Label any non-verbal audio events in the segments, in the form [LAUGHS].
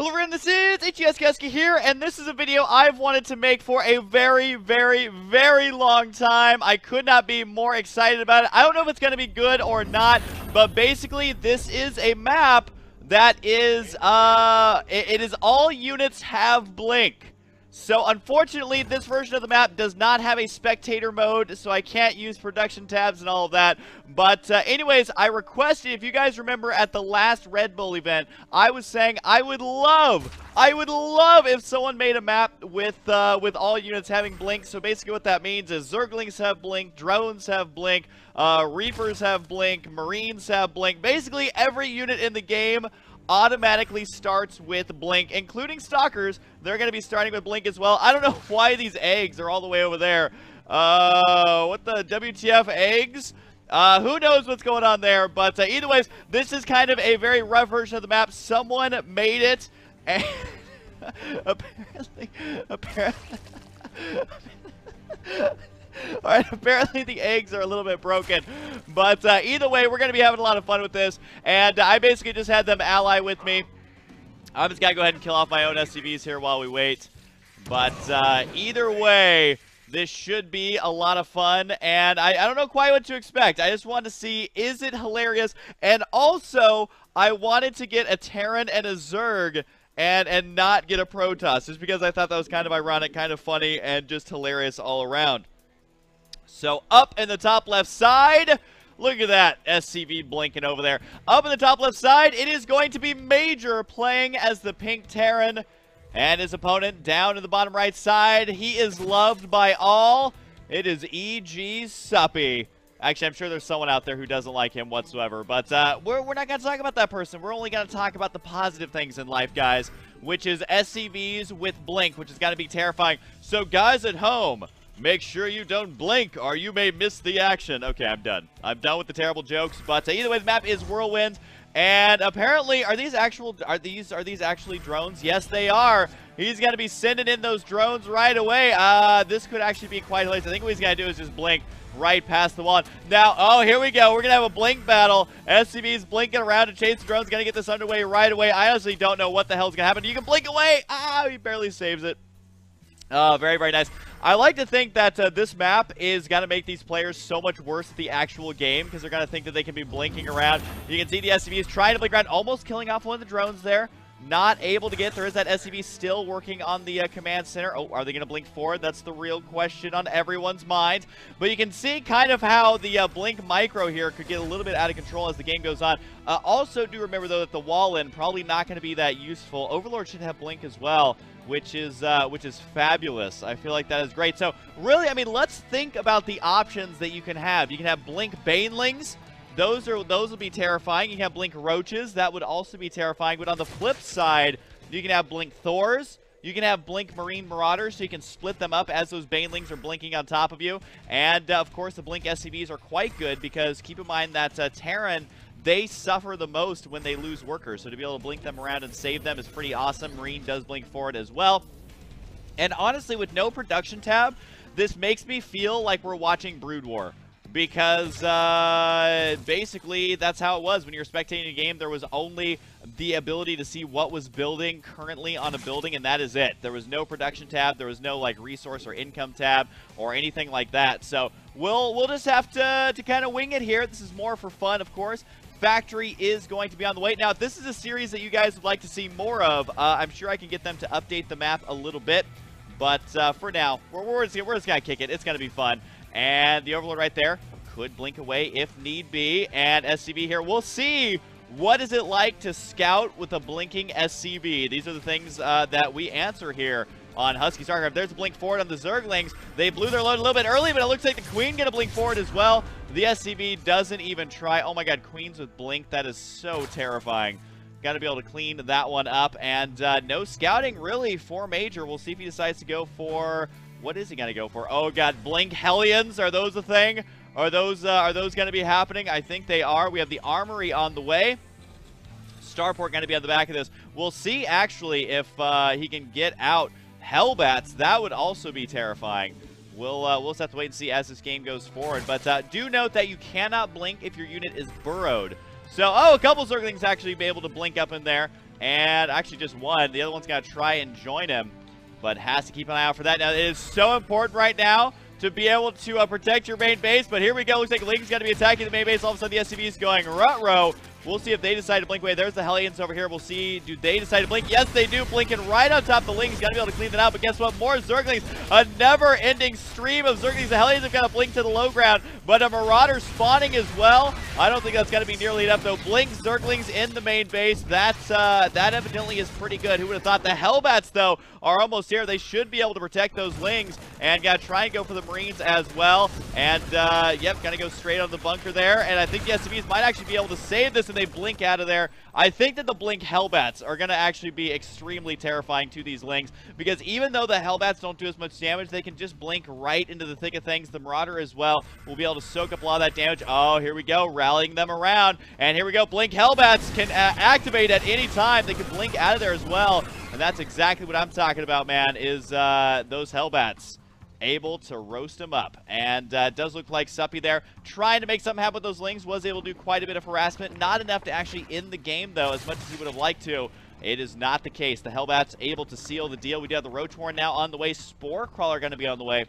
Hello everyone, this is HESKeski here, and this is a video I've wanted to make for a very, very, very long time. I could not be more excited about it. I don't know if it's going to be good or not, but basically this is a map that is, uh, it, it is all units have blink. So unfortunately, this version of the map does not have a spectator mode, so I can't use production tabs and all of that. But uh, anyways, I requested, if you guys remember at the last Red Bull event, I was saying I would love, I would love if someone made a map with uh, with all units having blink. So basically what that means is Zerglings have blink, drones have blink, uh, Reapers have blink, Marines have blink. Basically every unit in the game automatically starts with Blink, including Stalkers. They're going to be starting with Blink as well. I don't know [LAUGHS] why these eggs are all the way over there. Uh, what the WTF eggs? Uh, who knows what's going on there, but uh, either ways, this is kind of a very rough version of the map. Someone made it, and [LAUGHS] apparently, apparently, [LAUGHS] [LAUGHS] Alright, apparently the eggs are a little bit broken. But uh, either way, we're going to be having a lot of fun with this. And uh, I basically just had them ally with me. I'm just going to go ahead and kill off my own SCVs here while we wait. But uh, either way, this should be a lot of fun. And I, I don't know quite what to expect. I just wanted to see, is it hilarious? And also, I wanted to get a Terran and a Zerg and and not get a Protoss just because I thought that was kind of ironic, kind of funny, and just hilarious all around. So up in the top left side, look at that SCV blinking over there. Up in the top left side, it is going to be Major playing as the Pink Terran. And his opponent down in the bottom right side, he is loved by all. It is E.G. Suppy. Actually, I'm sure there's someone out there who doesn't like him whatsoever. But uh, we're, we're not going to talk about that person. We're only going to talk about the positive things in life, guys. Which is SCVs with Blink, which is going to be terrifying. So guys at home, Make sure you don't blink or you may miss the action. Okay, I'm done. I'm done with the terrible jokes. But uh, either way, the map is Whirlwind. And apparently, are these actual are these are these actually drones? Yes, they are. He's gonna be sending in those drones right away. Uh, this could actually be quite hilarious. I think what he's gonna do is just blink right past the wall. Now, oh, here we go. We're gonna have a blink battle. SCV's blinking around to chase the drones. Gonna get this underway right away. I honestly don't know what the hell's gonna happen. You can blink away. Ah, he barely saves it. Oh, very, very nice. I like to think that uh, this map is going to make these players so much worse at the actual game because they're going to think that they can be blinking around. You can see the SCV is trying to blink around, almost killing off one of the drones there. Not able to get. There is that SCV still working on the uh, command center. Oh, are they going to blink forward? That's the real question on everyone's mind. But you can see kind of how the uh, blink micro here could get a little bit out of control as the game goes on. Uh, also, do remember, though, that the wall in probably not going to be that useful. Overlord should have blink as well which is uh, which is fabulous. I feel like that is great. So really, I mean, let's think about the options that you can have. You can have Blink Banelings. Those are those will be terrifying. You can have Blink Roaches. That would also be terrifying. But on the flip side, you can have Blink Thors. You can have Blink Marine Marauders, so you can split them up as those Banelings are blinking on top of you. And, uh, of course, the Blink SCVs are quite good because keep in mind that uh, Terran they suffer the most when they lose workers. So to be able to blink them around and save them is pretty awesome. Marine does blink forward as well. And honestly, with no production tab, this makes me feel like we're watching Brood War. Because uh, basically, that's how it was. When you were spectating a game, there was only the ability to see what was building currently on a building, and that is it. There was no production tab. There was no like resource or income tab or anything like that. So we'll we'll just have to, to kind of wing it here. This is more for fun, of course. Factory is going to be on the way. Now, if this is a series that you guys would like to see more of, uh, I'm sure I can get them to update the map a little bit. But uh, for now, we're, we're just, just going to kick it. It's going to be fun. And the Overlord right there could blink away if need be. And SCV here, we'll see what is it like to scout with a blinking SCV? These are the things uh, that we answer here on Husky Starcraft. There's a blink forward on the Zerglings. They blew their load a little bit early, but it looks like the Queen going to blink forward as well. The SCV doesn't even try. Oh my god, Queens with blink. That is so terrifying. Got to be able to clean that one up. And uh, no scouting really for Major. We'll see if he decides to go for... What is he going to go for? Oh god, Blink Hellions. Are those a thing? Are those uh, are those going to be happening? I think they are. We have the Armory on the way. Starport going to be on the back of this. We'll see, actually, if uh, he can get out Hellbats, that would also be terrifying. We'll, uh, we'll just have to wait and see as this game goes forward. But uh, do note that you cannot blink if your unit is burrowed. So, oh, a couple Zerglings actually be able to blink up in there. and actually just one. The other one's got to try and join him, but has to keep an eye out for that. Now, it is so important right now to be able to uh, protect your main base, but here we go. Looks like Ling's going to be attacking the main base. All of a sudden, the SCV is going rut-row. We'll see if they decide to blink away. There's the Hellions over here. We'll see. Do they decide to blink? Yes, they do. Blinking right on top of the Lings. Got to be able to clean that out. But guess what? More Zerglings. A never-ending stream of Zerglings. The Hellions have got to blink to the low ground. But a Marauder spawning as well. I don't think that's going to be nearly enough, though. Blink Zerglings in the main base. That's, uh, that evidently is pretty good. Who would have thought? The Hellbats, though, are almost here. They should be able to protect those Lings. And got to try and go for the Marines as well. And, uh, yep, going to go straight on the bunker there. And I think the SCVs might actually be able to save this, and they blink out of there. I think that the Blink Hellbats are going to actually be extremely terrifying to these Lings because even though the Hellbats don't do as much damage, they can just blink right into the thick of things. The Marauder as well will be able to soak up a lot of that damage. Oh, here we go, rallying them around. And here we go, Blink Hellbats can uh, activate at any time. They can blink out of there as well. And that's exactly what I'm talking about, man, is uh, those Hellbats able to roast him up. And uh, does look like Suppy there trying to make something happen with those Lings. Was able to do quite a bit of harassment. Not enough to actually end the game, though, as much as he would have liked to. It is not the case. The Hellbat's able to seal the deal. We do have the Roach now on the way. Spore Crawler going to be on the way.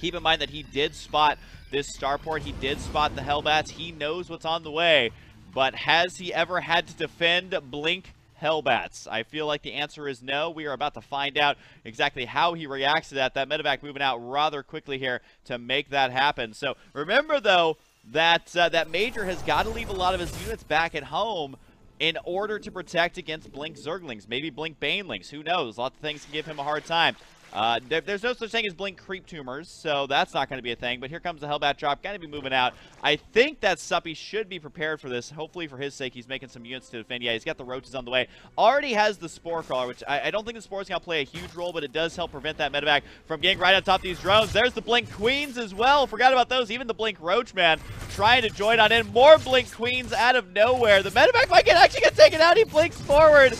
Keep in mind that he did spot this starport. He did spot the Hellbats. He knows what's on the way. But has he ever had to defend Blink Hellbats? I feel like the answer is no. We are about to find out exactly how he reacts to that. That medevac moving out rather quickly here to make that happen. So remember, though, that uh, that Major has got to leave a lot of his units back at home in order to protect against Blink Zerglings, maybe Blink Banelings. Who knows? Lots of things can give him a hard time. Uh, there, there's no such thing as blink creep tumors, so that's not going to be a thing. But here comes the Hellbat drop, Got to be moving out. I think that Suppy should be prepared for this. Hopefully for his sake, he's making some units to defend. Yeah, he's got the roaches on the way. Already has the Spore Crawler, which I, I don't think the Spore is going to play a huge role, but it does help prevent that medevac from getting right on top of these drones. There's the Blink Queens as well. Forgot about those. Even the Blink Roach, man, trying to join on in. More Blink Queens out of nowhere. The medevac might get actually get taken out. He blinks forward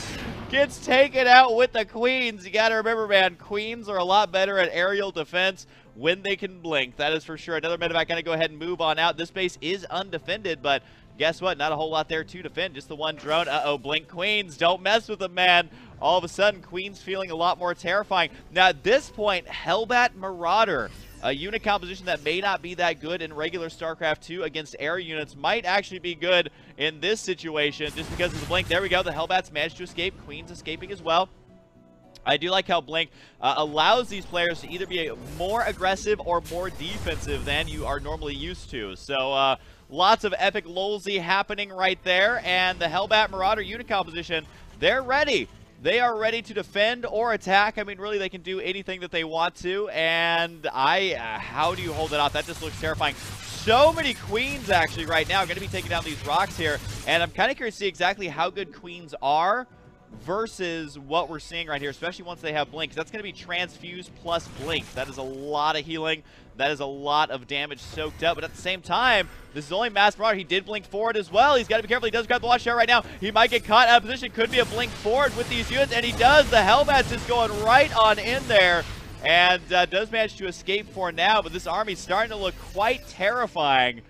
gets taken out with the queens. You got to remember, man, queens are a lot better at aerial defense when they can blink. That is for sure. Another medevac going to go ahead and move on out. This base is undefended, but guess what? Not a whole lot there to defend. Just the one drone. Uh-oh, blink queens. Don't mess with them, man. All of a sudden, queens feeling a lot more terrifying. Now, at this point, Hellbat Marauder a unit composition that may not be that good in regular StarCraft 2 against air units might actually be good in this situation just because of the blink. There we go. The Hellbats managed to escape. Queen's escaping as well. I do like how Blink uh, allows these players to either be more aggressive or more defensive than you are normally used to. So, uh, lots of epic lolzy happening right there. And the Hellbat Marauder unit composition, they're ready. They are ready to defend or attack. I mean, really, they can do anything that they want to. And I, uh, how do you hold it off? That just looks terrifying. So many queens, actually, right now. Going to be taking down these rocks here. And I'm kind of curious to see exactly how good queens are versus what we're seeing right here, especially once they have Blink. That's going to be Transfuse plus Blink. That is a lot of healing. That is a lot of damage soaked up. But at the same time, this is only Mass Marauder. He did Blink forward as well. He's got to be careful. He does grab the Watchtower right now. He might get caught out of position. Could be a Blink forward with these units, and he does. The Hellbats is going right on in there and uh, does manage to escape for now, but this army's starting to look quite terrifying.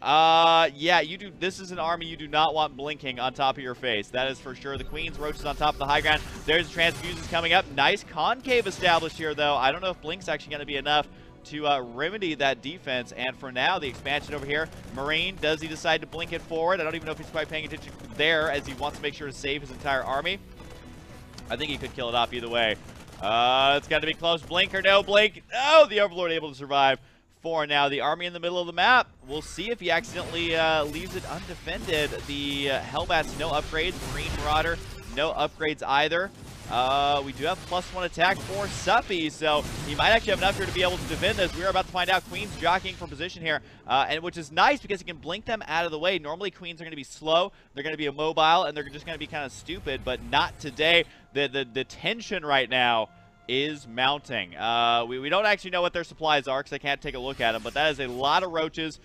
Uh, yeah, you do. This is an army you do not want blinking on top of your face. That is for sure. The Queen's Roach is on top of the high ground. There's Transfusions coming up. Nice concave established here, though. I don't know if Blink's actually going to be enough to uh, remedy that defense. And for now, the expansion over here, Marine, does he decide to blink it forward? I don't even know if he's quite paying attention there as he wants to make sure to save his entire army. I think he could kill it off either way. Uh, it's got to be close. Blink or no blink. Oh, the Overlord able to survive for now. The army in the middle of the map. We'll see if he accidentally uh, leaves it undefended. The uh, Hellbats, no upgrades. Marine Marauder, no upgrades either. Uh, we do have plus one attack for Suppy, so he might actually have enough here to be able to defend this. We're about to find out. Queen's jockeying for position here, uh, and which is nice because he can blink them out of the way. Normally, Queens are going to be slow, they're going to be immobile, and they're just going to be kind of stupid, but not today. The, the, the tension right now is mounting. Uh, we, we don't actually know what their supplies are because I can't take a look at them, but that is a lot of roaches,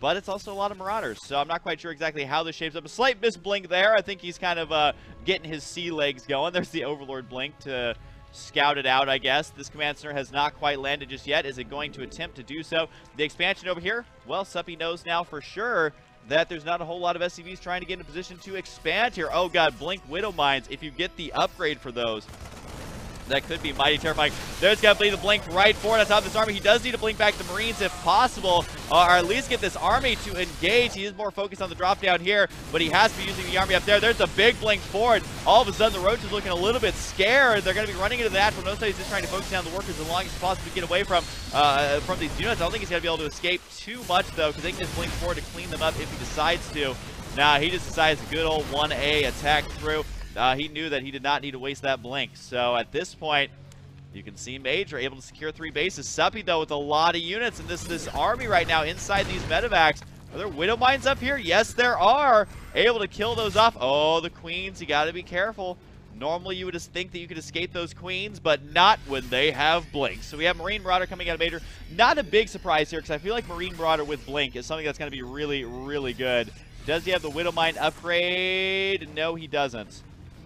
but it's also a lot of marauders. So I'm not quite sure exactly how this shapes up. A slight misblink there. I think he's kind of uh, getting his sea legs going. [LAUGHS] There's the Overlord blink to scout it out, I guess. This command center has not quite landed just yet. Is it going to attempt to do so? The expansion over here, well, Suppy knows now for sure that there's not a whole lot of SCVs trying to get in a position to expand here. Oh god, Blink Widow Mines, if you get the upgrade for those, that could be mighty terrifying. There's going to be the blink right forward on top of this army. He does need to blink back the Marines if possible, or at least get this army to engage. He is more focused on the drop down here, but he has to be using the army up there. There's a big blink forward. All of a sudden, the Roach is looking a little bit scared. They're going to be running into the natural. No he's just trying to focus down the workers as long as possible to get away from uh, from these units. I don't think he's going to be able to escape too much, though, because they can just blink forward to clean them up if he decides to. Nah, he just decides a good old 1A attack through. Uh, he knew that he did not need to waste that blink. So at this point, you can see Major able to secure three bases. Suppy, though, with a lot of units, and this this army right now inside these medevacs. Are there Widow Mines up here? Yes, there are. Able to kill those off. Oh, the Queens, you got to be careful. Normally, you would just think that you could escape those Queens, but not when they have Blink. So we have Marine Marauder coming out of Major. Not a big surprise here, because I feel like Marine Marauder with Blink is something that's going to be really, really good. Does he have the Widow Mine upgrade? No, he doesn't.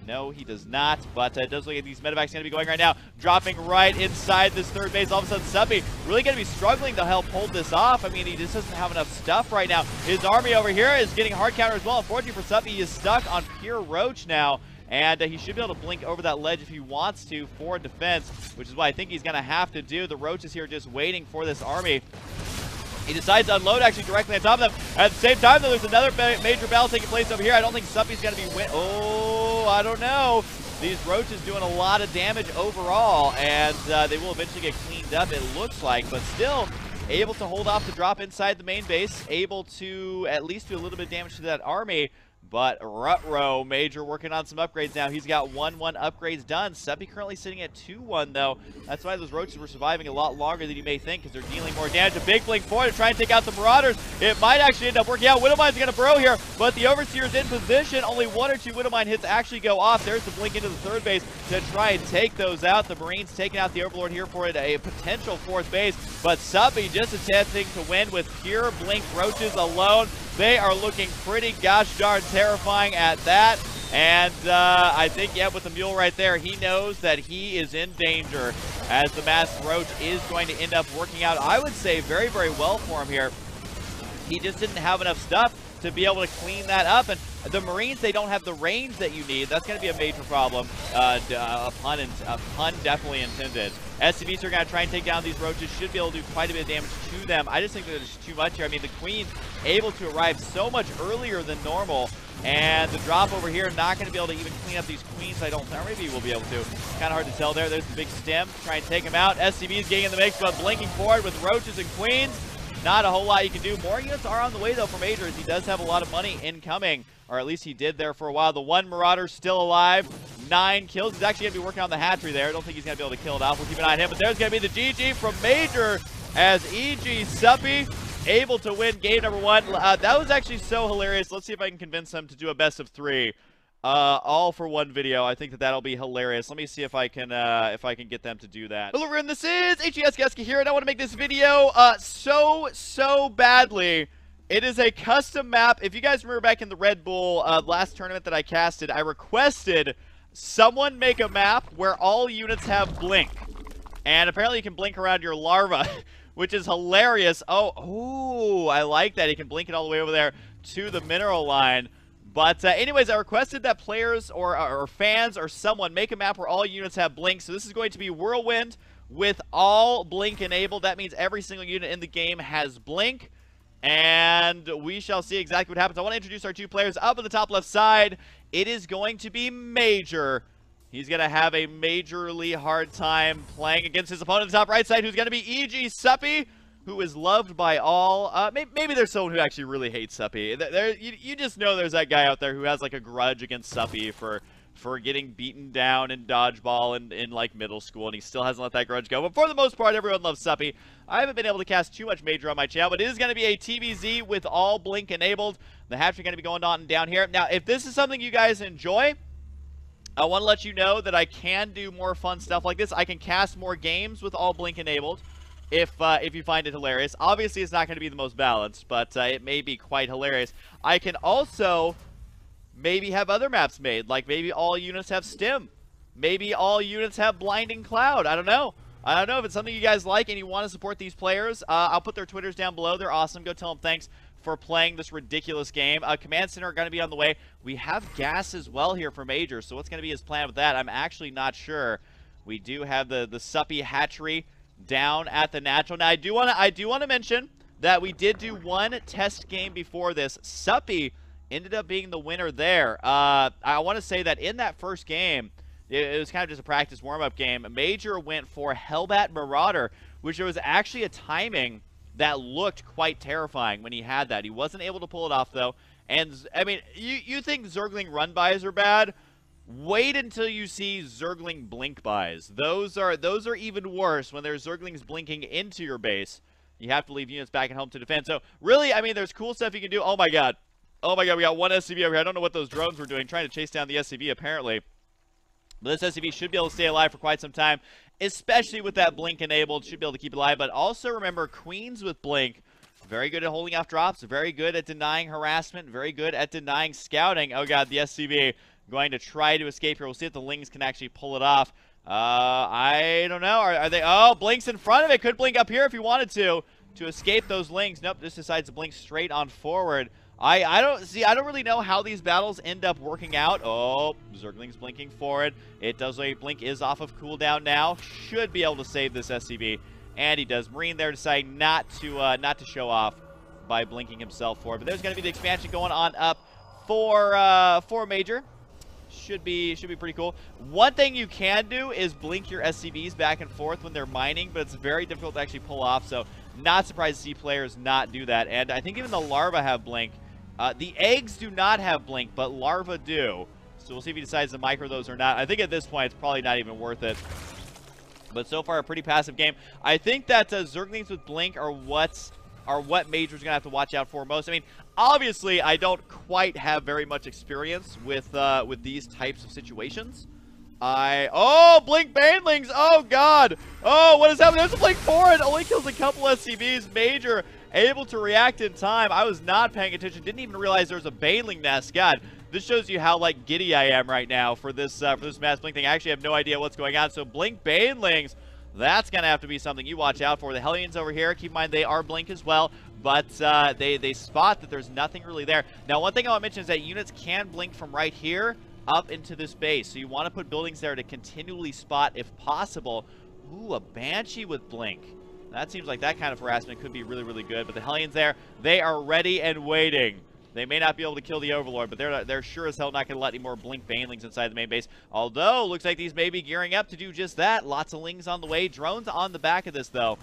No, he does not, but uh, it does look like these medevacs going to be going right now. Dropping right inside this third base. All of a sudden, Suppy really going to be struggling to help hold this off. I mean, he just doesn't have enough stuff right now. His army over here is getting hard counter as well. Unfortunately for Suppy, he is stuck on pure Roach now. And uh, he should be able to blink over that ledge if he wants to for defense, which is what I think he's going to have to do. The Roach is here just waiting for this army. He decides to unload actually directly on top of them. At the same time, though, there's another major battle taking place over here. I don't think Suppy's going to be win. Oh, I don't know. These roaches doing a lot of damage overall, and uh, they will eventually get cleaned up, it looks like. But still, able to hold off the drop inside the main base, able to at least do a little bit of damage to that army. But Rutro Major working on some upgrades now. He's got 1-1 upgrades done. Suppy currently sitting at 2-1, though. That's why those Roaches were surviving a lot longer than you may think, because they're dealing more damage. A big blink forward to try and take out the Marauders. It might actually end up working out. Widowmine's going to burrow here, but the Overseer's in position. Only one or two Widowmine hits actually go off. There's the blink into the third base to try and take those out. The Marines taking out the Overlord here for it, a potential fourth base, but Suppy just attempting to win with pure blink Roaches alone. They are looking pretty gosh darn terrifying at that. And uh, I think, yeah, with the mule right there, he knows that he is in danger as the Mass Roach is going to end up working out, I would say, very, very well for him here. He just didn't have enough stuff to be able to clean that up. And the Marines, they don't have the range that you need. That's going to be a major problem. Uh, a, pun a pun definitely intended. SCVs are going to try and take down these roaches. Should be able to do quite a bit of damage to them. I just think there's too much here. I mean, the Queen able to arrive so much earlier than normal. And the drop over here, not going to be able to even clean up these queens, I don't think. Maybe we'll be able to. Kind of hard to tell there. There's the big stem. Try and take him out. SCV's getting in the mix, but blinking forward with roaches and queens. Not a whole lot you can do. More units are on the way, though, for Majors. He does have a lot of money incoming, or at least he did there for a while. The one Marauder still alive. Nine kills. He's actually going to be working on the hatchery there. I don't think he's going to be able to kill it off. We'll keep an eye on him. But there's going to be the GG from Major as EG Suppy able to win game number one. Uh, that was actually so hilarious. Let's see if I can convince him to do a best of three. Uh, all for one video. I think that that'll be hilarious. Let me see if I can uh, if I can get them to do that. Hello everyone, this is HES Geska here, and I want to make this video uh, so, so badly. It is a custom map. If you guys remember back in the Red Bull uh, last tournament that I casted, I requested someone make a map where all units have blink. And apparently you can blink around your larva, [LAUGHS] which is hilarious. Oh, oh, I like that. You can blink it all the way over there to the mineral line. But uh, anyways, I requested that players or, or fans or someone make a map where all units have blink. So this is going to be Whirlwind with all blink enabled. That means every single unit in the game has blink. And we shall see exactly what happens. I want to introduce our two players up on the top left side. It is going to be Major. He's going to have a majorly hard time playing against his opponent on the top right side, who's going to be E.G. Suppy who is loved by all. Uh, maybe, maybe, there's someone who actually really hates Suppy. There, you, you just know there's that guy out there who has like a grudge against Suppy for for getting beaten down in dodgeball in, in like middle school, and he still hasn't let that grudge go. But for the most part, everyone loves Suppy. I haven't been able to cast too much Major on my channel, but it is going to be a TVZ with all Blink enabled. The hatchery going to be going on down here. Now, if this is something you guys enjoy, I want to let you know that I can do more fun stuff like this. I can cast more games with all Blink enabled if uh, if you find it hilarious. Obviously, it's not going to be the most balanced, but uh, it may be quite hilarious. I can also maybe have other maps made, like maybe all units have stim. Maybe all units have blinding cloud. I don't know. I don't know if it's something you guys like and you want to support these players. Uh, I'll put their Twitters down below. They're awesome. Go tell them thanks for playing this ridiculous game. Uh, Command Center are going to be on the way. We have gas as well here for Major, so what's going to be his plan with that? I'm actually not sure. We do have the the Suppy hatchery down at the natural. Now I do want to I do want to mention that we did do one test game before this. Suppy ended up being the winner there. Uh, I want to say that in that first game, it, it was kind of just a practice warm-up game. Major went for Hellbat Marauder, which was actually a timing that looked quite terrifying when he had that. He wasn't able to pull it off though. And I mean, you you think Zergling run bys are bad? Wait until you see Zergling blink bys. Those are those are even worse when there's Zerglings blinking into your base. You have to leave units back at home to defend. So really, I mean, there's cool stuff you can do. Oh my god. Oh my god, we got one SCV over here. I don't know what those drones were doing, trying to chase down the SCV apparently. But this SCV should be able to stay alive for quite some time, especially with that blink enabled. Should be able to keep it alive. But also remember, Queens with blink, very good at holding off drops, very good at denying harassment, very good at denying scouting. Oh god, the SCV going to try to escape here. We'll see if the Lings can actually pull it off. Uh, I don't know. Are, are, they? Oh, Blink's in front of it. Could Blink up here if he wanted to to escape those Lings. Nope, just decides to Blink straight on forward. I, I don't see. I don't really know how these battles end up working out. Oh, Zergling's blinking forward. It does a blink is off of cooldown now. Should be able to save this SCV, and he does. Marine there deciding not to uh, not to show off by blinking himself forward. But there's going to be the expansion going on up for uh, for Major. Should be should be pretty cool. One thing you can do is blink your SCVs back and forth when they're mining, but it's very difficult to actually pull off. So not surprised to see players not do that. And I think even the larva have blink. Uh, the eggs do not have blink, but larva do. So we'll see if he decides to micro those or not. I think at this point, it's probably not even worth it. But so far, a pretty passive game. I think that uh, Zerglings with blink are what's are what Major's going to have to watch out for most. I mean, obviously, I don't quite have very much experience with uh, with these types of situations. I... Oh, Blink Banelings! Oh, God! Oh, what is happening? There's a Blink Forward! Only kills a couple SCVs. Major able to react in time. I was not paying attention. Didn't even realize there was a Baneling nest. God, this shows you how like giddy I am right now for this uh, for this mass blink thing. I actually have no idea what's going on. So blink Banelings. That's going to have to be something you watch out for. The Hellions over here, keep in mind they are blink as well, but uh, they, they spot that there's nothing really there. Now, one thing I want to mention is that units can blink from right here up into this base. So you want to put buildings there to continually spot if possible. Ooh, a Banshee with blink. That seems like that kind of harassment could be really, really good. But the Hellions there, they are ready and waiting. They may not be able to kill the Overlord, but they're they're sure as hell not going to let any more Blink Banelings inside the main base. Although, looks like these may be gearing up to do just that. Lots of Lings on the way. Drones on the back of this, though.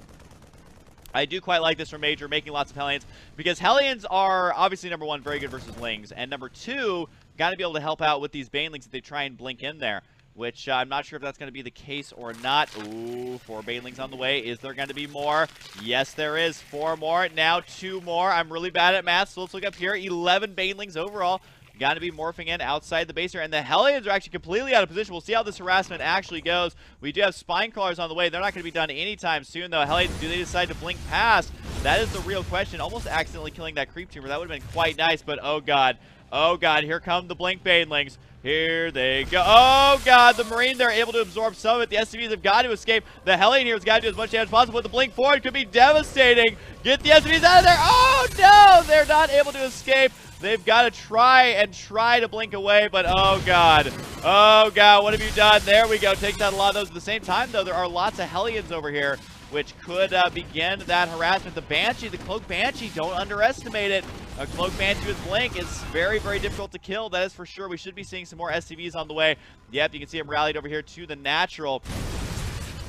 I do quite like this from Major, making lots of Hellions, because Hellions are obviously, number one, very good versus Lings, and number two, got to be able to help out with these Banelings if they try and blink in there which uh, I'm not sure if that's going to be the case or not. Ooh, four Banelings on the way. Is there going to be more? Yes, there is. Four more. Now two more. I'm really bad at math, so let's look up here. 11 Banelings overall. Got to be morphing in outside the base here. And the Hellions are actually completely out of position. We'll see how this harassment actually goes. We do have Spine Crawlers on the way. They're not going to be done anytime soon, though. Hellions, do they decide to blink past? That is the real question. Almost accidentally killing that Creep Tumor. That would have been quite nice, but oh god. Oh god, here come the Blink Banelings. Here they go. Oh, God. The Marine, they're able to absorb some of it. The SCVs have got to escape. The Hellion here has got to do as much damage as possible. With the blink forward could be devastating. Get the SCVs out of there. Oh, no. They're not able to escape. They've got to try and try to blink away, but oh, God. Oh, God. What have you done? There we go. Takes out a lot of those. At the same time, though, there are lots of Hellions over here which could uh, begin that harassment. The Banshee, the Cloak Banshee, don't underestimate it. A Cloak Banshee with Blink is very, very difficult to kill. That is for sure. We should be seeing some more SCVs on the way. Yep, you can see him rallied over here to the natural.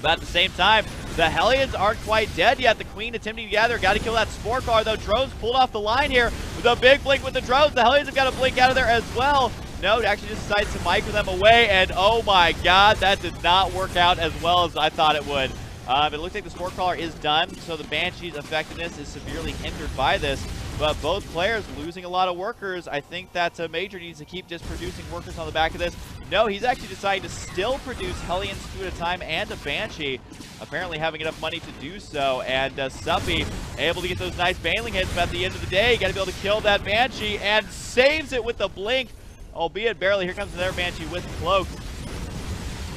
But at the same time, the Hellions aren't quite dead yet. The Queen attempting to gather. Got to kill that Spore Car, though. Drones pulled off the line here. The big blink with the drones. The Hellions have got to blink out of there as well. No, actually just decides to micro them away. And oh my god, that did not work out as well as I thought it would. Um, it looks like the Spore Crawler is done, so the Banshee's effectiveness is severely hindered by this. But both players losing a lot of workers. I think that a Major needs to keep just producing workers on the back of this. No, he's actually decided to still produce Hellions two at a time and a Banshee. Apparently having enough money to do so. And uh, Suppy able to get those nice Baneling hits. But at the end of the day, got to be able to kill that Banshee and saves it with the Blink. Albeit barely. Here comes their Banshee with Cloak.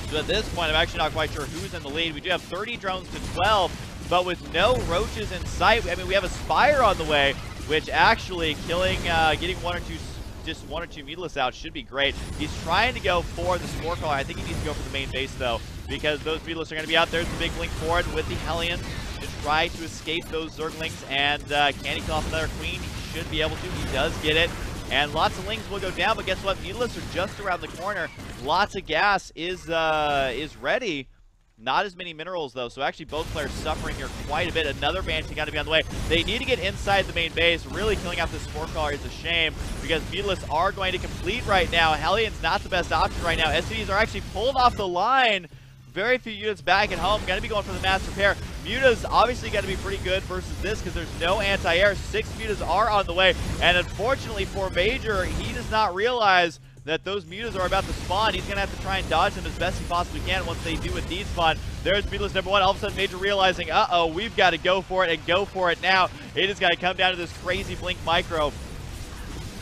So at this point, I'm actually not quite sure who's in the lead. We do have 30 drones to 12, but with no roaches in sight, I mean, we have a Spire on the way. which actually killing, uh, getting one or two just one or two Mutalisks out should be great. He's trying to go for the Spore Crawler. I think he needs to go for the main base, though, because those Mutalisks are going to be out. There's the big blink forward with the Hellion to try to escape those Zerglings. And uh, can he kill off another Queen? He should be able to. He does get it. And lots of Lings will go down, but guess what? Mutalisks are just around the corner. Lots of gas is uh, is ready. Not as many minerals, though, so actually both players suffering here quite a bit. Another Banshee got to be on the way. They need to get inside the main base. Really killing out this Spore Crawler is a shame because Mutalisks are going to complete right now. Hellion's not the best option right now. SCVs are actually pulled off the line. Very few units back at home. Going to be going for the mass repair. Muta's obviously got to be pretty good versus this because there's no anti-air. Six Mutas are on the way. And unfortunately for Major, he does not realize that those mutas are about to spawn. He's going to have to try and dodge them as best he possibly can once they do indeed spawn. There's Mutalisk number one. All of a sudden, Major realizing, uh-oh, we've got to go for it and go for it now. It is going to come down to this crazy Blink Micro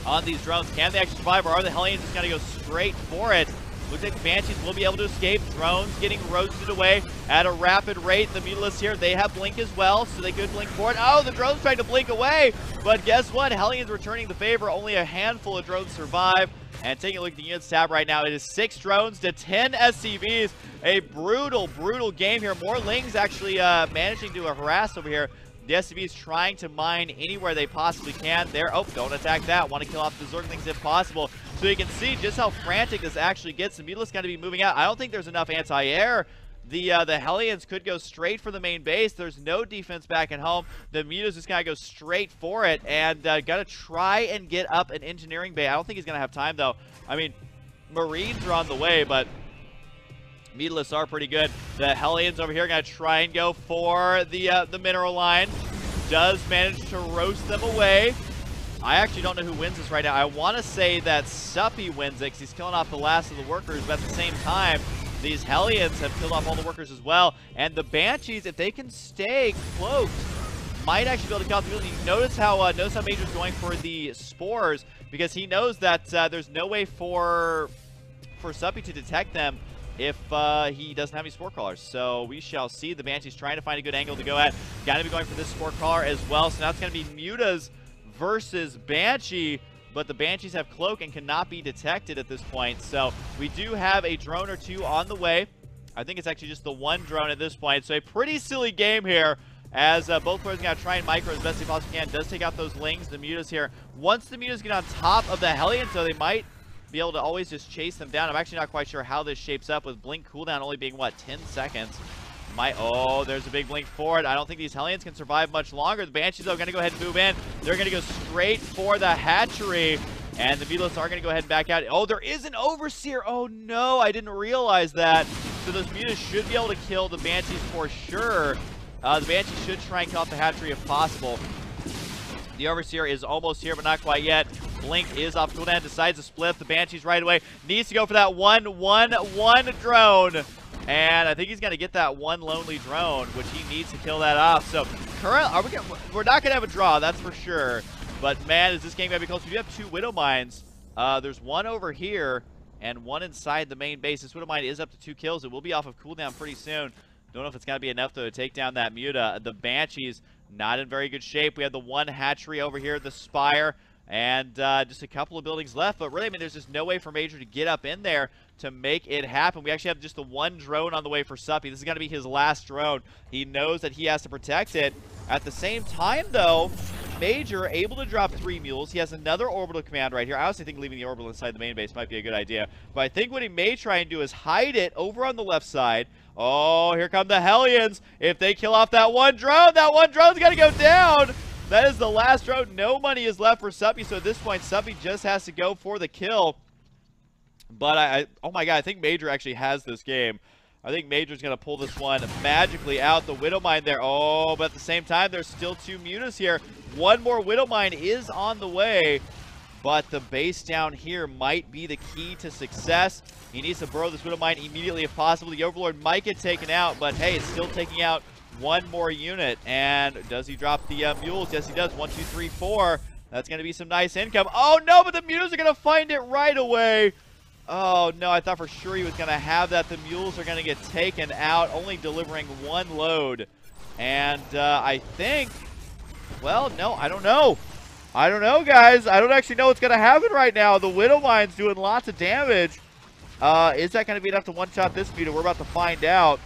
on these drones. Can they actually survive, or are the Hellions just going to go straight for it? Looks like Banshees will be able to escape. Drones getting roasted away at a rapid rate. The Mutalisks here, they have Blink as well, so they could Blink for it. Oh, the drone's trying to Blink away, but guess what? Hellions returning the favor. Only a handful of drones survive. And taking a look at the units tab right now, it is six drones to 10 SCVs. A brutal, brutal game here. More Lings actually uh, managing to harass over here. The SCVs trying to mine anywhere they possibly can. There, oh, don't attack that. Want to kill off the Zerglings if possible. So you can see just how frantic this actually gets. The Mutalisk going to be moving out. I don't think there's enough anti-air the uh, the Hellions could go straight for the main base. There's no defense back at home. The Mutas just going to go straight for it and uh, gotta try and get up an engineering bay. I don't think he's gonna have time though. I mean, Marines are on the way, but Mutalisks are pretty good. The Hellions over here gonna try and go for the uh, the mineral line. Does manage to roast them away. I actually don't know who wins this right now. I want to say that Suppy wins it because he's killing off the last of the workers, but at the same time, these Hellions have killed off all the workers as well. And the Banshees, if they can stay cloaked, might actually be able to kill the building. Notice how uh, notice how Major's going for the spores because he knows that uh, there's no way for for Suppy to detect them if uh, he doesn't have any spore crawlers. So we shall see. The Banshee's trying to find a good angle to go at. Got to be going for this spore crawler as well. So now it's going to be Mutas versus Banshee but the Banshees have Cloak and cannot be detected at this point. So we do have a drone or two on the way. I think it's actually just the one drone at this point. So a pretty silly game here as uh, both players are going to try and micro as best they possibly can. Does take out those Lings, the Mutas here. Once the Mutas get on top of the Hellion, so they might be able to always just chase them down. I'm actually not quite sure how this shapes up with Blink cooldown only being, what, 10 seconds. My, oh, there's a big blink forward. I don't think these Hellions can survive much longer. The Banshees, are going to go ahead and move in. They're going to go straight for the hatchery. And the Mutalisks are going to go ahead and back out. Oh, there is an Overseer. Oh, no, I didn't realize that. So those Mutas should be able to kill the Banshees for sure. Uh, the Banshees should try and off the hatchery if possible. The Overseer is almost here, but not quite yet. Blink is off cooldown, decides to split. The Banshees right away. Needs to go for that 1-1-1 drone. And I think he's going to get that one lonely drone, which he needs to kill that off. So, current, are we gonna, we're not going to have a draw, that's for sure. But, man, is this game going to be close? We do have two Widow Mines. Uh, there's one over here and one inside the main base. This Widow Mine is up to two kills. It will be off of cooldown pretty soon. Don't know if it's going to be enough, though, to take down that Muta. The Banshees, not in very good shape. We have the one hatchery over here, the Spire, and uh, just a couple of buildings left. But really, I mean, there's just no way for Major to get up in there to make it happen. We actually have just the one drone on the way for Suppy. This is going to be his last drone. He knows that he has to protect it. At the same time, though, Major able to drop three mules. He has another orbital command right here. I honestly think leaving the orbital inside the main base might be a good idea. But I think what he may try and do is hide it over on the left side. Oh, here come the Hellions. If they kill off that one drone, that one drone's going to go down. That is the last drone. No money is left for Suppy, so at this point, Suppy just has to go for the kill. But I, I, oh my god, I think Major actually has this game. I think Major's going to pull this one magically out. The Widow Mine there. Oh, but at the same time, there's still two Mutas here. One more Widow Mine is on the way. But the base down here might be the key to success. He needs to burrow this Widow Mine immediately if possible. The Overlord might get taken out, but hey, it's still taking out one more unit. And does he drop the uh, Mules? Yes, he does. One, two, three, four. That's going to be some nice income. Oh, no, but the Mules are going to find it right away. Oh, no, I thought for sure he was going to have that. The mules are going to get taken out, only delivering one load. And uh, I think, well, no, I don't know. I don't know, guys. I don't actually know what's going to happen right now. The Widowmine's doing lots of damage. Uh, is that going to be enough to one-shot this Muta? We're about to find out.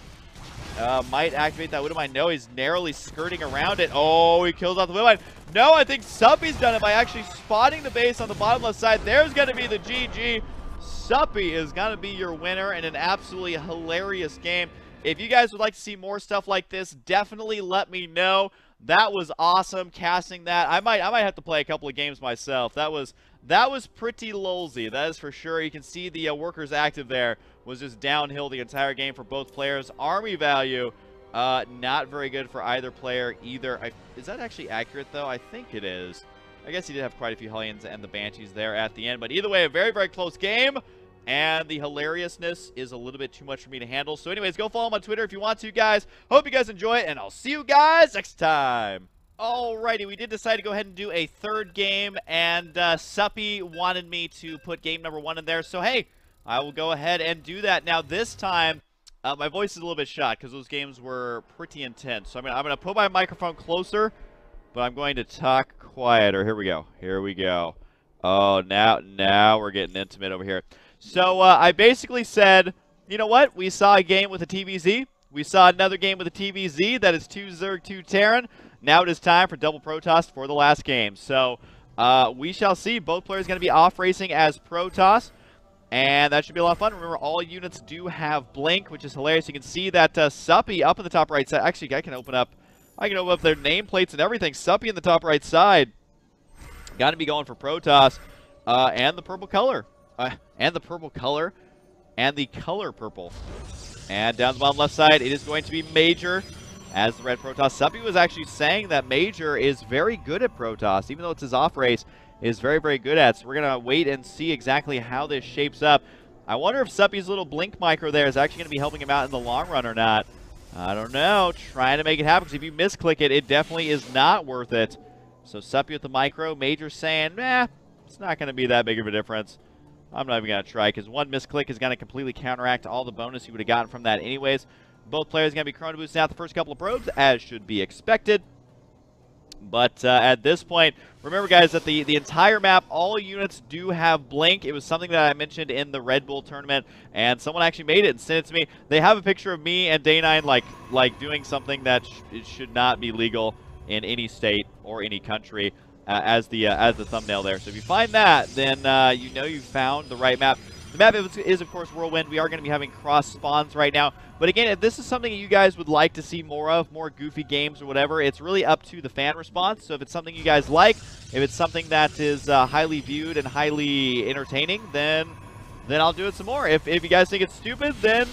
Uh, might activate that Widowmine. No, he's narrowly skirting around it. Oh, he kills off the Widowmine. No, I think Suppy's done it by actually spotting the base on the bottom left side. There's going to be the GG. Suppy is going to be your winner in an absolutely hilarious game. If you guys would like to see more stuff like this, definitely let me know. That was awesome casting that. I might I might have to play a couple of games myself. That was that was pretty lolzy. That is for sure. You can see the uh, workers active there was just downhill the entire game for both players. Army value uh, not very good for either player either. I, is that actually accurate though? I think it is. I guess he did have quite a few Hellions and the Banshees there at the end. But either way, a very, very close game. And the hilariousness is a little bit too much for me to handle. So anyways, go follow him on Twitter if you want to, guys. Hope you guys enjoy it, and I'll see you guys next time. Alrighty, we did decide to go ahead and do a third game, and uh, Suppy wanted me to put game number one in there. So hey, I will go ahead and do that. Now this time, uh, my voice is a little bit shot because those games were pretty intense. So I'm I'm gonna put my microphone closer, but I'm going to talk quieter. Here we go. Here we go. Oh, now now we're getting intimate over here. So uh, I basically said, you know what? We saw a game with a TVZ. We saw another game with a TVZ. That is 2 Zerg, 2 Terran. Now it is time for double Protoss for the last game. So uh, we shall see. Both players going to be off racing as Protoss. And that should be a lot of fun. Remember, all units do have Blink, which is hilarious. You can see that uh, Suppy up in the top right side. Actually, I can open up I can open up their nameplates and everything. Suppy in the top right side. Got to be going for Protoss. Uh, and the purple color uh, and the purple color, and the color purple. And down the bottom left side, it is going to be Major as the red Protoss. Suppy was actually saying that Major is very good at Protoss, even though it's his off race, is very, very good at. So we're going to wait and see exactly how this shapes up. I wonder if Suppy's little blink micro there is actually going to be helping him out in the long run or not. I don't know. Trying to make it happen because if you misclick it, it definitely is not worth it. So Suppy with the micro, Major saying, nah, it's not going to be that big of a difference. I'm not even going to try because one misclick is going to completely counteract all the bonus you would have gotten from that anyways. Both players going to be chrono boosting out the first couple of probes, as should be expected. But uh, at this point, remember, guys, that the, the entire map, all units do have Blink. It was something that I mentioned in the Red Bull tournament, and someone actually made it and sent it to me. They have a picture of me and Day9 like, like doing something that sh should not be legal in any state or any country uh, as the uh, as the thumbnail there. So if you find that, then uh, you know you've found the right map. The map is, of course, Whirlwind. We are going to be having cross spawns right now. But again, if this is something you guys would like to see more of, more goofy games or whatever, it's really up to the fan response. So if it's something you guys like, if it's something that is uh, highly viewed and highly entertaining, then then I'll do it some more. If, if you guys think it's stupid, then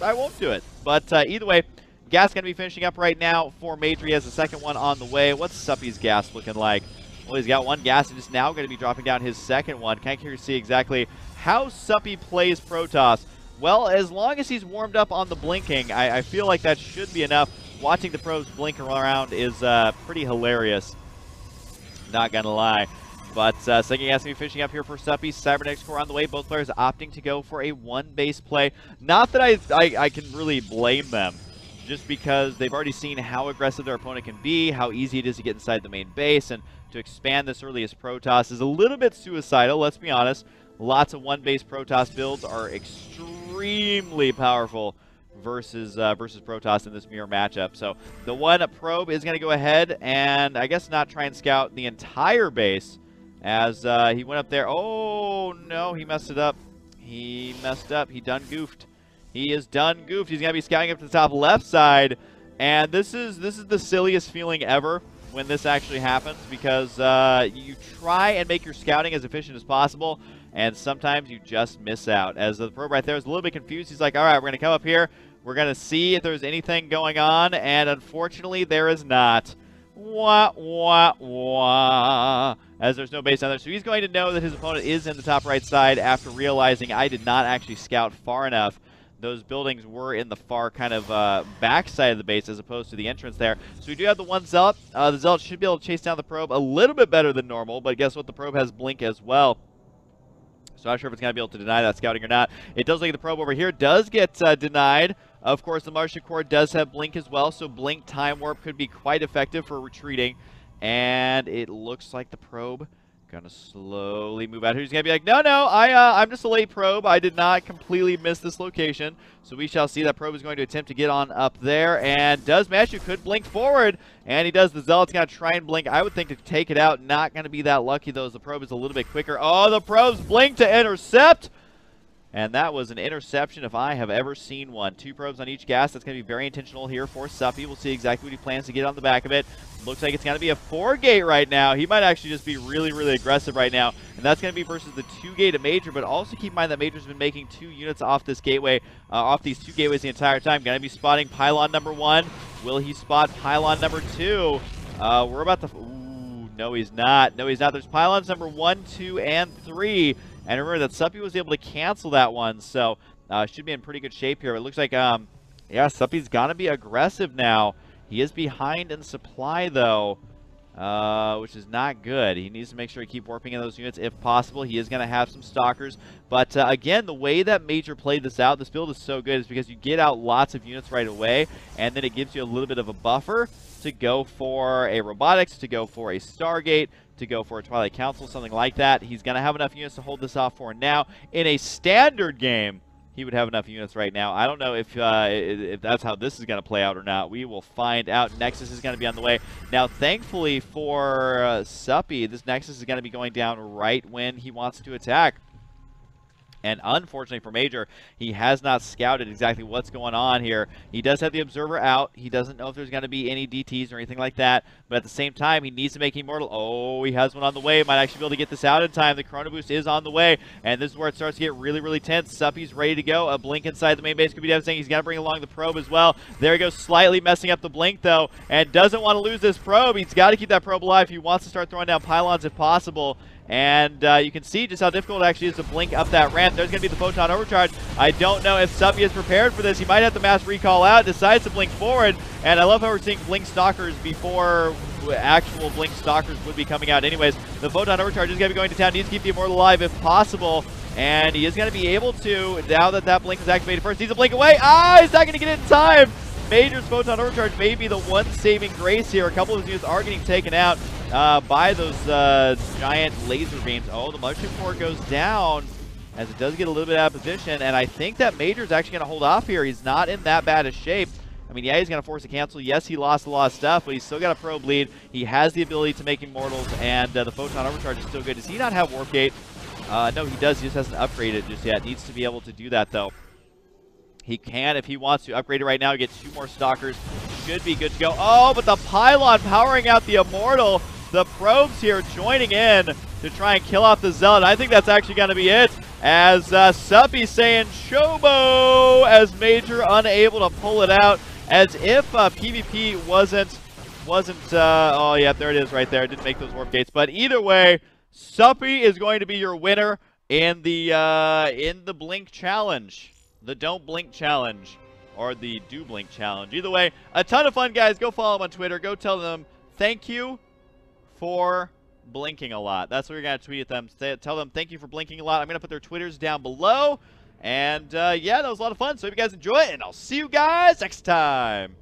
I won't do it. But uh, either way, gas going to be finishing up right now for. He has the second one on the way. What's Suppy's gas looking like? Well, he's got one gas and is now going to be dropping down his second one. Can't to see exactly how Suppy plays Protoss. Well, as long as he's warmed up on the blinking, I, I feel like that should be enough. Watching the pros blink around is uh, pretty hilarious. Not to lie. But uh, going to be finishing up here for Suppy. Cybernetics Core on the way. Both players opting to go for a one base play. Not that I, I, I can really blame them just because they've already seen how aggressive their opponent can be, how easy it is to get inside the main base, and to expand this early as Protoss is a little bit suicidal, let's be honest. Lots of one-base Protoss builds are extremely powerful versus uh, versus Protoss in this mirror matchup. So the one probe is going to go ahead and I guess not try and scout the entire base as uh, he went up there. Oh, no, he messed it up. He messed up. He done goofed. He is done goofed. He's going to be scouting up to the top left side. And this is this is the silliest feeling ever when this actually happens because uh, you try and make your scouting as efficient as possible, and sometimes you just miss out. As the probe right there is a little bit confused, he's like, all right, we're going to come up here. We're going to see if there's anything going on, and unfortunately, there is not. Wah, wah, wah. As there's no base down there. So he's going to know that his opponent is in the top right side after realizing I did not actually scout far enough those buildings were in the far kind of uh, back side of the base as opposed to the entrance there. So we do have the one Zealot. Uh, the Zealot should be able to chase down the probe a little bit better than normal, but guess what? The probe has Blink as well. So I'm not sure if it's going to be able to deny that scouting or not. It does look like the probe over here does get uh, denied. Of course, the Mothership Core does have Blink as well, so Blink Time Warp could be quite effective for retreating. And it looks like the probe Gonna slowly move out. Who's gonna be like, no, no, I, uh, I'm just a late probe. I did not completely miss this location. So we shall see. That probe is going to attempt to get on up there. And does Mashu could blink forward. And he does. The Zealot's gonna try and blink. I would think to take it out. Not gonna be that lucky though, as the probe is a little bit quicker. Oh, the probe's blink to intercept. And that was an interception if I have ever seen one. Two probes on each gas. That's going to be very intentional here for Suppy. We'll see exactly what he plans to get on the back of it. Looks like it's going to be a four-gate right now. He might actually just be really, really aggressive right now. And that's going to be versus the two-gate of Major. But also keep in mind that Major's been making two units off this gateway, uh, off these two gateways the entire time. Going to be spotting pylon number one. Will he spot pylon number two? Uh, we're about to... Ooh, no, he's not. No, he's not. There's pylons number one, two, and three. And remember that Suppy was able to cancel that one, so uh, should be in pretty good shape here. It looks like, um, yeah, Suppy's going to be aggressive now. He is behind in supply, though, uh, which is not good. He needs to make sure to keep warping in those units if possible. He is going to have some stalkers. But, uh, again, the way that Major played this out, this build is so good, is because you get out lots of units right away, and then it gives you a little bit of a buffer to go for a robotics, to go for a Stargate, to go for a Twilight Council, something like that. He's going to have enough units to hold this off for now. In a standard game, he would have enough units right now. I don't know if uh, if that's how this is going to play out or not. We will find out. Nexus is going to be on the way. Now, thankfully for uh, Suppy, this Nexus is going to be going down right when he wants to attack. And unfortunately for Major, he has not scouted exactly what's going on here. He does have the Observer out. He doesn't know if there's going to be any DTs or anything like that. But at the same time, he needs to make Immortal. Oh, he has one on the way. Might actually be able to get this out in time. The Chrono Boost is on the way. And this is where it starts to get really, really tense. Suppy's ready to go. A Blink inside the main base could be devastating. He's got to bring along the Probe as well. There he goes, slightly messing up the Blink, though. And doesn't want to lose this Probe. He's got to keep that Probe alive. He wants to start throwing down pylons if possible. And uh, you can see just how difficult it actually is to blink up that ramp. There's going to be the Photon Overcharge. I don't know if Suppy is prepared for this. He might have to mass recall out, decides to blink forward. And I love how we're seeing Blink Stalkers before actual Blink Stalkers would be coming out anyways. The Photon Overcharge is going to be going to town. Needs to keep the Immortal alive if possible. And he is going to be able to, now that that Blink is activated first, He's a blink away. Ah, he's not going to get it in time. Major's Photon Overcharge may be the one saving grace here. A couple of his units are getting taken out uh, by those uh, giant laser beams. Oh, the Mothership Core goes down as it does get a little bit out of position. And I think that Major's actually going to hold off here. He's not in that bad a shape. I mean, yeah, he's going to force a cancel. Yes, he lost a lot of stuff, but he's still got a probe lead. He has the ability to make immortals, and uh, the Photon Overcharge is still good. Does he not have Warp Gate? Uh, no, he does. He just hasn't upgraded it just yet. Needs to be able to do that, though. He can, if he wants to, upgrade it right now. Get two more Stalkers. Should be good to go. Oh, but the Pylon powering out the Immortal the probes here joining in to try and kill off the Zealot. I think that's actually going to be it. As uh, Suppy saying Shobo as Major unable to pull it out. As if uh, PvP wasn't, wasn't, uh, oh yeah, there it is right there. Didn't make those warp gates. But either way, Suppy is going to be your winner in the, uh, in the Blink Challenge. The Don't Blink Challenge. Or the Do Blink Challenge. Either way, a ton of fun, guys. Go follow them on Twitter. Go tell them thank you for blinking a lot. That's what you're going to tweet at them. Say, tell them thank you for blinking a lot. I'm going to put their Twitters down below. And uh, yeah, that was a lot of fun. So hope you guys enjoy it, and I'll see you guys next time.